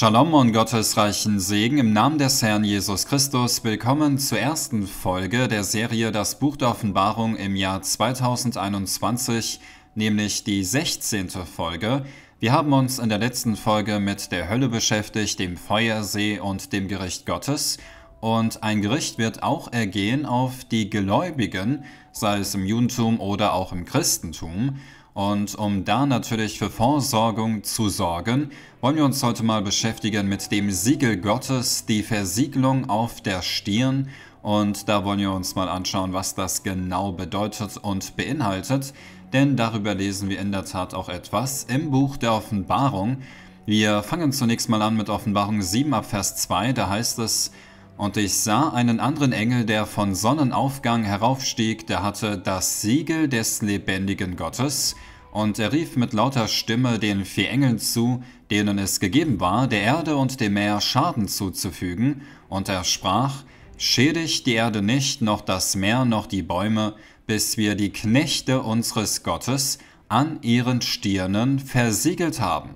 Shalom und Gottes reichen Segen im Namen des Herrn Jesus Christus. Willkommen zur ersten Folge der Serie Das Buch der Offenbarung im Jahr 2021, nämlich die 16. Folge. Wir haben uns in der letzten Folge mit der Hölle beschäftigt, dem Feuersee und dem Gericht Gottes. Und ein Gericht wird auch ergehen auf die Gläubigen, sei es im Judentum oder auch im Christentum. Und um da natürlich für Vorsorgung zu sorgen, wollen wir uns heute mal beschäftigen mit dem Siegel Gottes, die Versiegelung auf der Stirn. Und da wollen wir uns mal anschauen, was das genau bedeutet und beinhaltet. Denn darüber lesen wir in der Tat auch etwas im Buch der Offenbarung. Wir fangen zunächst mal an mit Offenbarung 7 ab Vers 2. Da heißt es, und ich sah einen anderen Engel, der von Sonnenaufgang heraufstieg, der hatte das Siegel des lebendigen Gottes, und er rief mit lauter Stimme den vier Engeln zu, denen es gegeben war, der Erde und dem Meer Schaden zuzufügen, und er sprach, Schädigt die Erde nicht, noch das Meer, noch die Bäume, bis wir die Knechte unseres Gottes an ihren Stirnen versiegelt haben.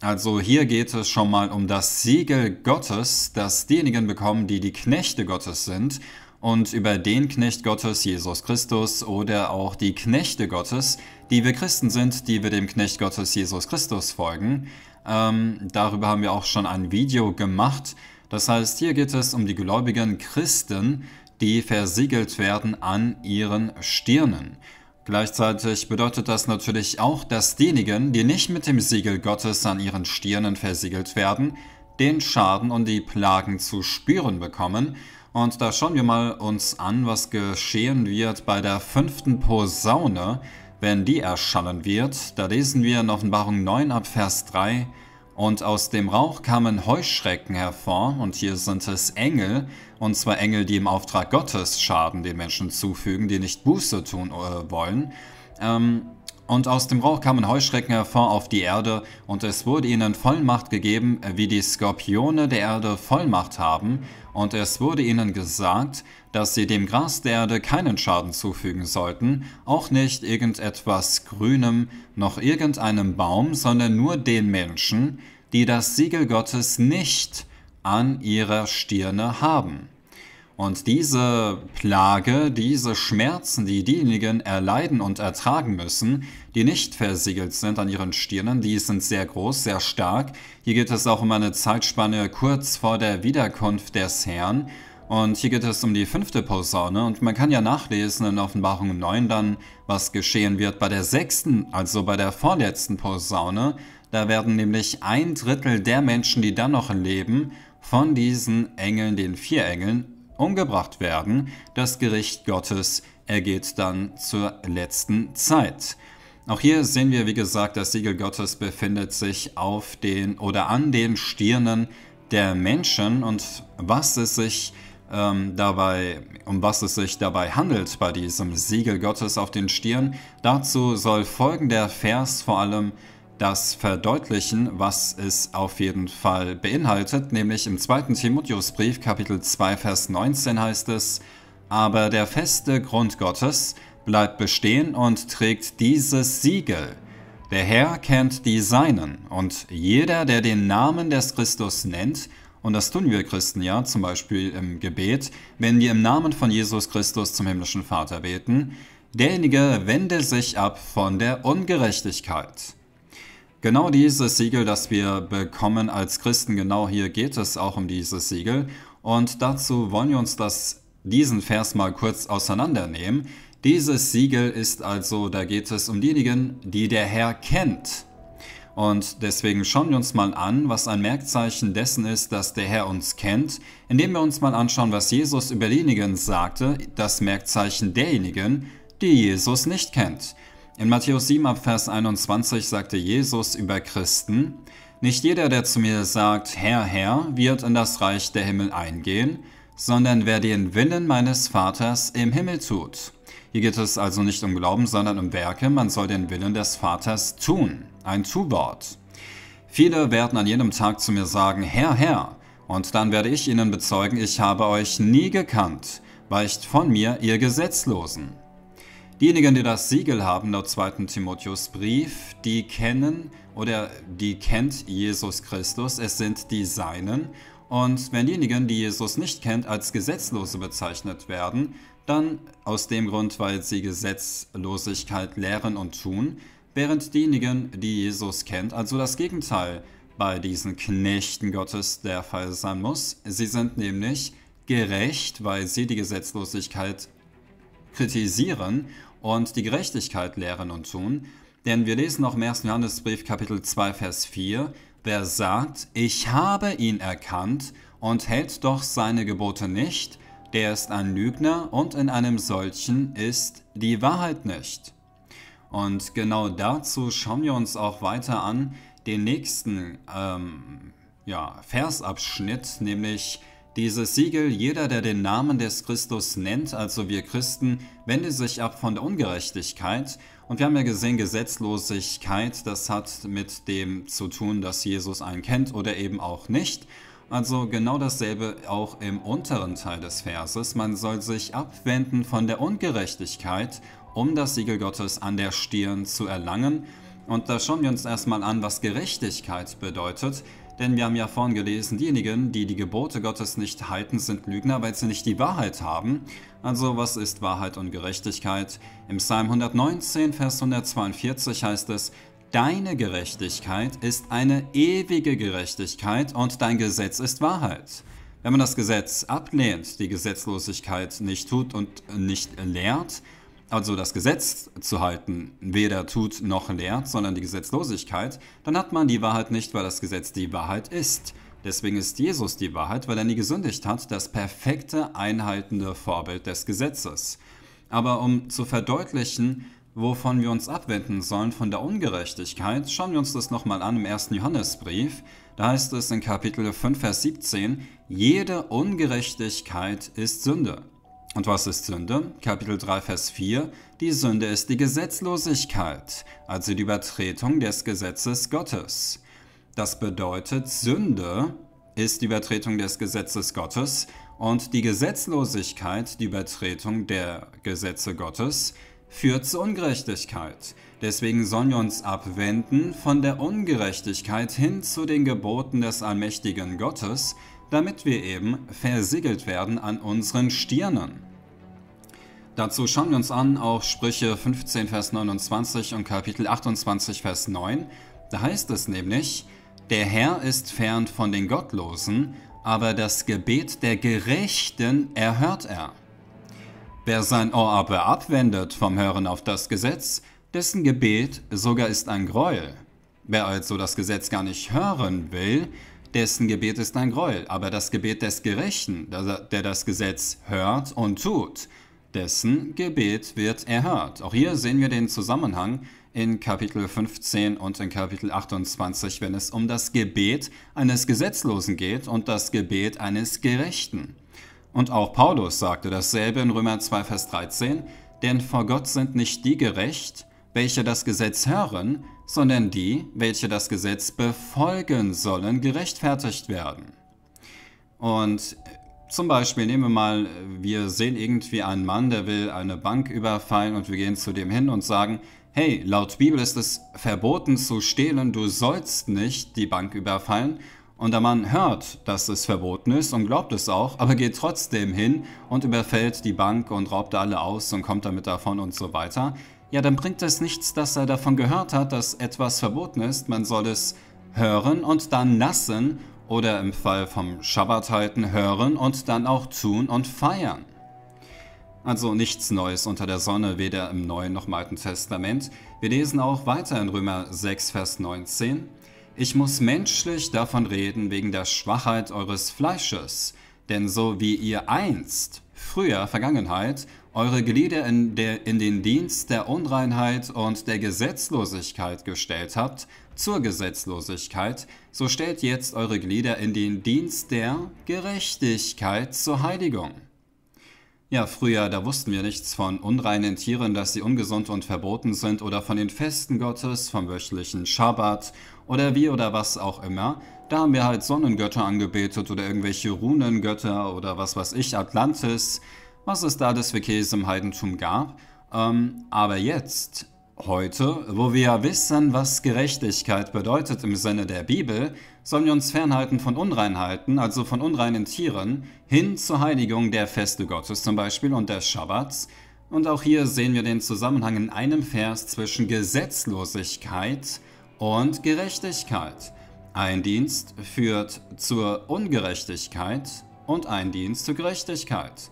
Also hier geht es schon mal um das Siegel Gottes, das diejenigen bekommen, die die Knechte Gottes sind. Und über den Knecht Gottes, Jesus Christus, oder auch die Knechte Gottes, die wir Christen sind, die wir dem Knecht Gottes, Jesus Christus folgen. Ähm, darüber haben wir auch schon ein Video gemacht. Das heißt, hier geht es um die gläubigen Christen, die versiegelt werden an ihren Stirnen. Gleichzeitig bedeutet das natürlich auch, dass diejenigen, die nicht mit dem Siegel Gottes an ihren Stirnen versiegelt werden, den Schaden und die Plagen zu spüren bekommen. Und da schauen wir mal uns an, was geschehen wird bei der fünften Posaune, wenn die erschallen wird. Da lesen wir in Offenbarung 9 ab Vers 3. Und aus dem Rauch kamen Heuschrecken hervor, und hier sind es Engel, und zwar Engel, die im Auftrag Gottes Schaden den Menschen zufügen, die nicht Buße tun äh, wollen. Ähm, und aus dem Rauch kamen Heuschrecken hervor auf die Erde, und es wurde ihnen Vollmacht gegeben, wie die Skorpione der Erde Vollmacht haben, und es wurde ihnen gesagt, dass sie dem Gras der Erde keinen Schaden zufügen sollten, auch nicht irgendetwas Grünem, noch irgendeinem Baum, sondern nur den Menschen, die das Siegel Gottes nicht an ihrer Stirne haben. Und diese Plage, diese Schmerzen, die diejenigen erleiden und ertragen müssen, die nicht versiegelt sind an ihren Stirnen, die sind sehr groß, sehr stark. Hier geht es auch um eine Zeitspanne kurz vor der Wiederkunft des Herrn. Und hier geht es um die fünfte Posaune und man kann ja nachlesen in Offenbarung 9 dann, was geschehen wird bei der sechsten, also bei der vorletzten Posaune. Da werden nämlich ein Drittel der Menschen, die dann noch leben, von diesen Engeln, den vier Engeln, umgebracht werden. Das Gericht Gottes ergeht dann zur letzten Zeit. Auch hier sehen wir, wie gesagt, das Siegel Gottes befindet sich auf den oder an den Stirnen der Menschen und was es sich ähm, dabei, um was es sich dabei handelt bei diesem Siegel Gottes auf den Stirn, dazu soll folgender Vers vor allem das verdeutlichen, was es auf jeden Fall beinhaltet, nämlich im 2. Timotheusbrief Kapitel 2 Vers 19 heißt es, aber der feste Grund Gottes bleibt bestehen und trägt dieses Siegel. Der Herr kennt die Seinen und jeder, der den Namen des Christus nennt, und das tun wir Christen ja, zum Beispiel im Gebet, wenn wir im Namen von Jesus Christus zum himmlischen Vater beten, derjenige wende sich ab von der Ungerechtigkeit. Genau dieses Siegel, das wir bekommen als Christen, genau hier geht es auch um dieses Siegel. Und dazu wollen wir uns das, diesen Vers mal kurz auseinandernehmen. Dieses Siegel ist also, da geht es um diejenigen, die der Herr kennt. Und deswegen schauen wir uns mal an, was ein Merkzeichen dessen ist, dass der Herr uns kennt, indem wir uns mal anschauen, was Jesus über diejenigen sagte, das Merkzeichen derjenigen, die Jesus nicht kennt. In Matthäus 7 Vers 21 sagte Jesus über Christen, Nicht jeder, der zu mir sagt, Herr, Herr, wird in das Reich der Himmel eingehen, sondern wer den Willen meines Vaters im Himmel tut. Hier geht es also nicht um Glauben, sondern um Werke. Man soll den Willen des Vaters tun. Ein Tu-Wort. Viele werden an jenem Tag zu mir sagen, Herr, Herr, und dann werde ich ihnen bezeugen, ich habe euch nie gekannt, weicht von mir, ihr Gesetzlosen. Diejenigen, die das Siegel haben, laut 2. Timotheusbrief, die kennen oder die kennt Jesus Christus, es sind die Seinen. Und wenn diejenigen, die Jesus nicht kennt, als Gesetzlose bezeichnet werden, dann aus dem Grund, weil sie Gesetzlosigkeit lehren und tun, während diejenigen, die Jesus kennt, also das Gegenteil bei diesen Knechten Gottes der Fall sein muss. Sie sind nämlich gerecht, weil sie die Gesetzlosigkeit kritisieren und die Gerechtigkeit lehren und tun. Denn wir lesen noch im 1. Johannesbrief Kapitel 2 Vers 4, wer sagt, ich habe ihn erkannt und hält doch seine Gebote nicht, der ist ein Lügner und in einem solchen ist die Wahrheit nicht. Und genau dazu schauen wir uns auch weiter an den nächsten ähm, ja, Versabschnitt, nämlich dieses Siegel, jeder, der den Namen des Christus nennt, also wir Christen, wende sich ab von der Ungerechtigkeit. Und wir haben ja gesehen, Gesetzlosigkeit, das hat mit dem zu tun, dass Jesus einen kennt oder eben auch nicht. Also genau dasselbe auch im unteren Teil des Verses. Man soll sich abwenden von der Ungerechtigkeit, um das Siegel Gottes an der Stirn zu erlangen. Und da schauen wir uns erstmal an, was Gerechtigkeit bedeutet. Denn wir haben ja vorhin gelesen, diejenigen, die die Gebote Gottes nicht halten, sind Lügner, weil sie nicht die Wahrheit haben. Also was ist Wahrheit und Gerechtigkeit? Im Psalm 119, Vers 142 heißt es, Deine Gerechtigkeit ist eine ewige Gerechtigkeit und dein Gesetz ist Wahrheit. Wenn man das Gesetz ablehnt, die Gesetzlosigkeit nicht tut und nicht lehrt, also das Gesetz zu halten, weder tut noch lehrt, sondern die Gesetzlosigkeit, dann hat man die Wahrheit nicht, weil das Gesetz die Wahrheit ist. Deswegen ist Jesus die Wahrheit, weil er nie gesündigt hat, das perfekte, einhaltende Vorbild des Gesetzes. Aber um zu verdeutlichen, wovon wir uns abwenden sollen von der Ungerechtigkeit, schauen wir uns das nochmal an im ersten Johannesbrief. Da heißt es in Kapitel 5, Vers 17, jede Ungerechtigkeit ist Sünde. Und was ist Sünde? Kapitel 3, Vers 4. Die Sünde ist die Gesetzlosigkeit, also die Übertretung des Gesetzes Gottes. Das bedeutet, Sünde ist die Übertretung des Gesetzes Gottes und die Gesetzlosigkeit, die Übertretung der Gesetze Gottes, führt zu Ungerechtigkeit. Deswegen sollen wir uns abwenden von der Ungerechtigkeit hin zu den Geboten des allmächtigen Gottes, damit wir eben versiegelt werden an unseren Stirnen. Dazu schauen wir uns an auch Sprüche 15, Vers 29 und Kapitel 28, Vers 9. Da heißt es nämlich, der Herr ist fern von den Gottlosen, aber das Gebet der Gerechten erhört er. Wer sein Ohr aber abwendet vom Hören auf das Gesetz, dessen Gebet sogar ist ein Gräuel. Wer also das Gesetz gar nicht hören will, dessen Gebet ist ein Gräuel, aber das Gebet des Gerechten, der das Gesetz hört und tut, dessen Gebet wird erhört. Auch hier sehen wir den Zusammenhang in Kapitel 15 und in Kapitel 28, wenn es um das Gebet eines Gesetzlosen geht und das Gebet eines Gerechten. Und auch Paulus sagte dasselbe in Römer 2, Vers 13, denn vor Gott sind nicht die gerecht, welche das Gesetz hören, sondern die, welche das Gesetz befolgen sollen, gerechtfertigt werden. Und zum Beispiel nehmen wir mal, wir sehen irgendwie einen Mann, der will eine Bank überfallen und wir gehen zu dem hin und sagen, hey, laut Bibel ist es verboten zu stehlen, du sollst nicht die Bank überfallen. Und der Mann hört, dass es verboten ist und glaubt es auch, aber geht trotzdem hin und überfällt die Bank und raubt alle aus und kommt damit davon und so weiter ja, dann bringt es nichts, dass er davon gehört hat, dass etwas verboten ist. Man soll es hören und dann lassen oder im Fall vom Schabbat halten hören und dann auch tun und feiern. Also nichts Neues unter der Sonne, weder im Neuen noch im Alten Testament. Wir lesen auch weiter in Römer 6, Vers 19. Ich muss menschlich davon reden wegen der Schwachheit eures Fleisches, denn so wie ihr einst, früher Vergangenheit, eure Glieder in, der, in den Dienst der Unreinheit und der Gesetzlosigkeit gestellt habt, zur Gesetzlosigkeit, so stellt jetzt eure Glieder in den Dienst der Gerechtigkeit zur Heiligung. Ja, früher, da wussten wir nichts von unreinen Tieren, dass sie ungesund und verboten sind, oder von den Festen Gottes, vom wöchentlichen Schabbat oder wie oder was auch immer. Da haben wir halt Sonnengötter angebetet oder irgendwelche Runengötter oder was weiß ich, Atlantis was es da für Käse im Heidentum gab. Ähm, aber jetzt, heute, wo wir wissen, was Gerechtigkeit bedeutet im Sinne der Bibel, sollen wir uns fernhalten von Unreinheiten, also von unreinen Tieren, hin zur Heiligung der Feste Gottes zum Beispiel und des Schabbats. Und auch hier sehen wir den Zusammenhang in einem Vers zwischen Gesetzlosigkeit und Gerechtigkeit. Ein Dienst führt zur Ungerechtigkeit und ein Dienst zur Gerechtigkeit.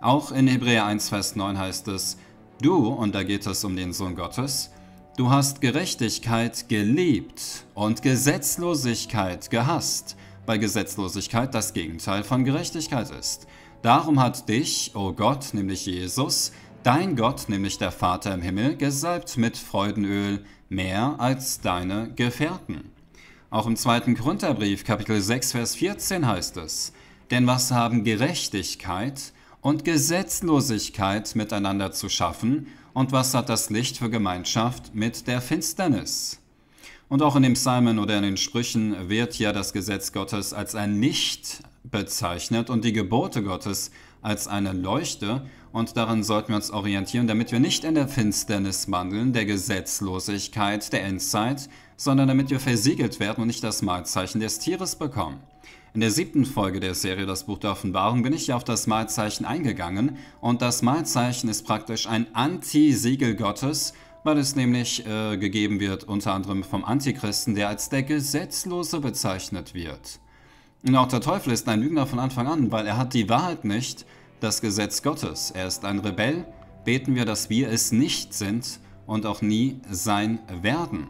Auch in Hebräer 1, Vers 9 heißt es, Du, und da geht es um den Sohn Gottes, du hast Gerechtigkeit geliebt und Gesetzlosigkeit gehasst, weil Gesetzlosigkeit das Gegenteil von Gerechtigkeit ist. Darum hat dich, o oh Gott, nämlich Jesus, dein Gott, nämlich der Vater im Himmel, gesalbt mit Freudenöl mehr als deine Gefährten. Auch im zweiten Korintherbrief, Kapitel 6, Vers 14 heißt es, Denn was haben Gerechtigkeit und Gesetzlosigkeit miteinander zu schaffen, und was hat das Licht für Gemeinschaft mit der Finsternis? Und auch in den Psalmen oder in den Sprüchen wird ja das Gesetz Gottes als ein Licht bezeichnet und die Gebote Gottes als eine Leuchte, und daran sollten wir uns orientieren, damit wir nicht in der Finsternis wandeln, der Gesetzlosigkeit, der Endzeit, sondern damit wir versiegelt werden und nicht das Malzeichen des Tieres bekommen. In der siebten Folge der Serie Das Buch der Offenbarung bin ich ja auf das Malzeichen eingegangen und das Malzeichen ist praktisch ein Anti-Siegel Gottes, weil es nämlich äh, gegeben wird unter anderem vom Antichristen, der als der Gesetzlose bezeichnet wird. Und auch der Teufel ist ein Lügner von Anfang an, weil er hat die Wahrheit nicht, das Gesetz Gottes. Er ist ein Rebell, beten wir, dass wir es nicht sind und auch nie sein werden.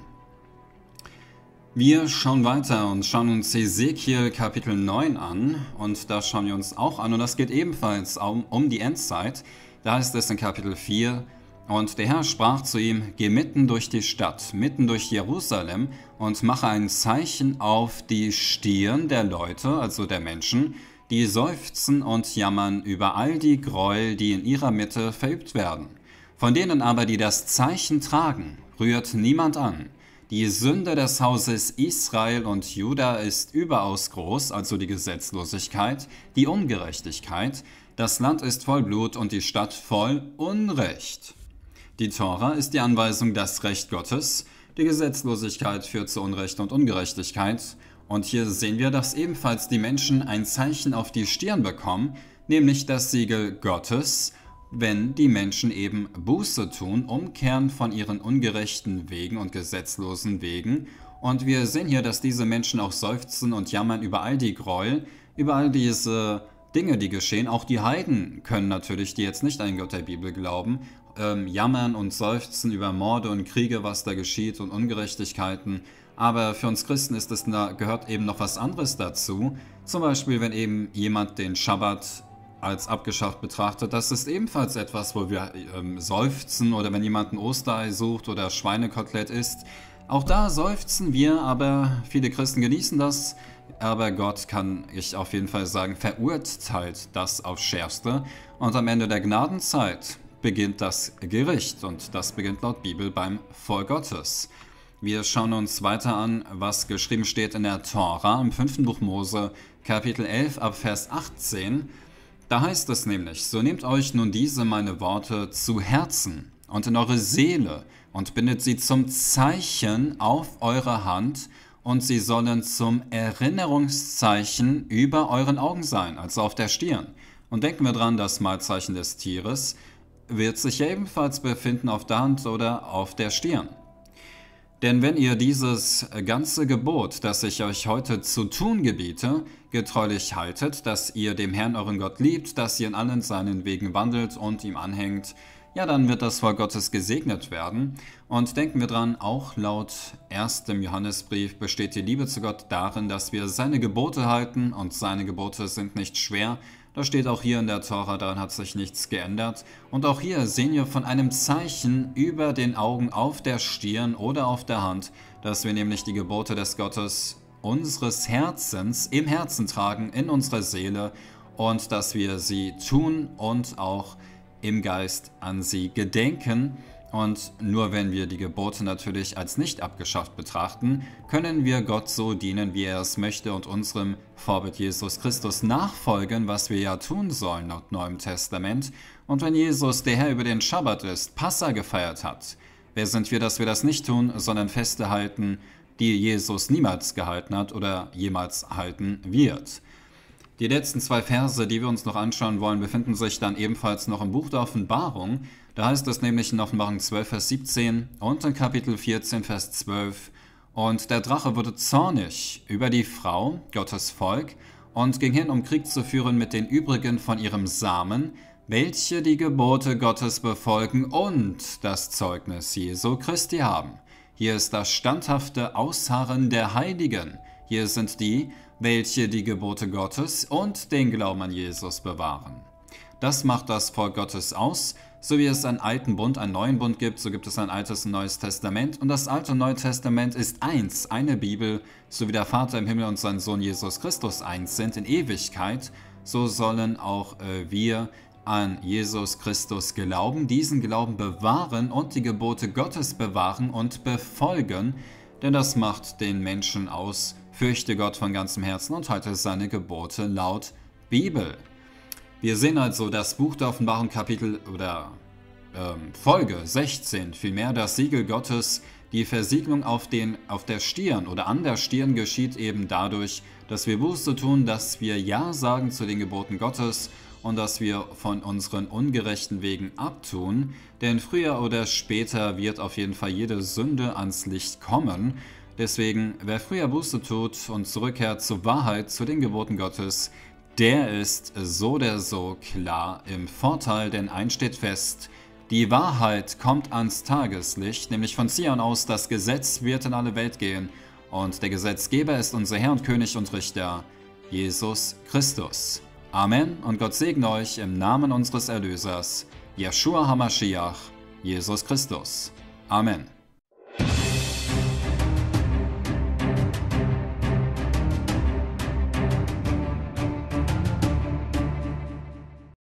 Wir schauen weiter und schauen uns Ezekiel Kapitel 9 an und da schauen wir uns auch an und das geht ebenfalls um, um die Endzeit. Da heißt es in Kapitel 4, und der Herr sprach zu ihm, Geh mitten durch die Stadt, mitten durch Jerusalem und mache ein Zeichen auf die Stirn der Leute, also der Menschen, die seufzen und jammern über all die Gräuel, die in ihrer Mitte verübt werden. Von denen aber, die das Zeichen tragen, rührt niemand an die Sünde des Hauses Israel und Juda ist überaus groß, also die Gesetzlosigkeit, die Ungerechtigkeit, das Land ist voll Blut und die Stadt voll Unrecht. Die Tora ist die Anweisung das Recht Gottes, die Gesetzlosigkeit führt zu Unrecht und Ungerechtigkeit, und hier sehen wir, dass ebenfalls die Menschen ein Zeichen auf die Stirn bekommen, nämlich das Siegel Gottes, wenn die Menschen eben Buße tun, umkehren von ihren ungerechten Wegen und gesetzlosen Wegen. Und wir sehen hier, dass diese Menschen auch seufzen und jammern über all die Gräuel, über all diese Dinge, die geschehen. Auch die Heiden können natürlich, die jetzt nicht an den Gott der Bibel glauben, ähm, jammern und seufzen über Morde und Kriege, was da geschieht und Ungerechtigkeiten. Aber für uns Christen ist es, da gehört eben noch was anderes dazu. Zum Beispiel, wenn eben jemand den Schabbat als abgeschafft betrachtet. Das ist ebenfalls etwas, wo wir ähm, seufzen oder wenn jemand ein Osterei sucht oder Schweinekotelett isst. Auch da seufzen wir, aber viele Christen genießen das. Aber Gott, kann ich auf jeden Fall sagen, verurteilt das aufs Schärfste. Und am Ende der Gnadenzeit beginnt das Gericht und das beginnt laut Bibel beim Volk Gottes. Wir schauen uns weiter an, was geschrieben steht in der Tora im 5. Buch Mose, Kapitel 11 ab Vers 18. Da heißt es nämlich, so nehmt euch nun diese meine Worte zu Herzen und in eure Seele und bindet sie zum Zeichen auf eure Hand und sie sollen zum Erinnerungszeichen über euren Augen sein, also auf der Stirn. Und denken wir dran, das Malzeichen des Tieres wird sich ebenfalls befinden auf der Hand oder auf der Stirn. Denn wenn ihr dieses ganze Gebot, das ich euch heute zu tun gebiete, getreulich haltet, dass ihr dem Herrn euren Gott liebt, dass ihr in allen seinen Wegen wandelt und ihm anhängt, ja, dann wird das Volk Gottes gesegnet werden. Und denken wir dran, auch laut 1. Johannesbrief besteht die Liebe zu Gott darin, dass wir seine Gebote halten und seine Gebote sind nicht schwer, das steht auch hier in der Tora, daran hat sich nichts geändert. Und auch hier sehen wir von einem Zeichen über den Augen auf der Stirn oder auf der Hand, dass wir nämlich die Gebote des Gottes unseres Herzens im Herzen tragen, in unserer Seele und dass wir sie tun und auch im Geist an sie gedenken. Und nur wenn wir die Gebote natürlich als nicht abgeschafft betrachten, können wir Gott so dienen, wie er es möchte und unserem Vorbild Jesus Christus nachfolgen, was wir ja tun sollen laut Neuem Testament. Und wenn Jesus, der Herr über den Schabbat ist, Passa gefeiert hat, wer sind wir, dass wir das nicht tun, sondern Feste halten, die Jesus niemals gehalten hat oder jemals halten wird? Die letzten zwei Verse, die wir uns noch anschauen wollen, befinden sich dann ebenfalls noch im Buch der Offenbarung. Da heißt es nämlich in Offenbarung 12, Vers 17 und in Kapitel 14, Vers 12. Und der Drache wurde zornig über die Frau, Gottes Volk, und ging hin, um Krieg zu führen mit den übrigen von ihrem Samen, welche die Gebote Gottes befolgen und das Zeugnis Jesu Christi haben. Hier ist das standhafte Ausharren der Heiligen. Hier sind die, welche die Gebote Gottes und den Glauben an Jesus bewahren. Das macht das Volk Gottes aus, so wie es einen alten Bund, einen neuen Bund gibt, so gibt es ein altes und neues Testament. Und das alte und neue Testament ist eins, eine Bibel, so wie der Vater im Himmel und sein Sohn Jesus Christus eins sind in Ewigkeit, so sollen auch äh, wir an Jesus Christus glauben, diesen Glauben bewahren und die Gebote Gottes bewahren und befolgen, denn das macht den Menschen aus, Fürchte Gott von ganzem Herzen und halte seine Gebote laut Bibel. Wir sehen also das Buch der Offenbarung Kapitel oder ähm, Folge 16, vielmehr das Siegel Gottes, die Versiegelung auf, den, auf der Stirn oder an der Stirn geschieht eben dadurch, dass wir Buße tun, dass wir Ja sagen zu den Geboten Gottes und dass wir von unseren ungerechten Wegen abtun, denn früher oder später wird auf jeden Fall jede Sünde ans Licht kommen Deswegen, wer früher Buße tut und zurückkehrt zur Wahrheit, zu den Geboten Gottes, der ist so oder so klar im Vorteil, denn eins steht fest, die Wahrheit kommt ans Tageslicht, nämlich von Zion aus, das Gesetz wird in alle Welt gehen und der Gesetzgeber ist unser Herr und König und Richter, Jesus Christus. Amen und Gott segne euch im Namen unseres Erlösers, Yeshua HaMashiach, Jesus Christus. Amen.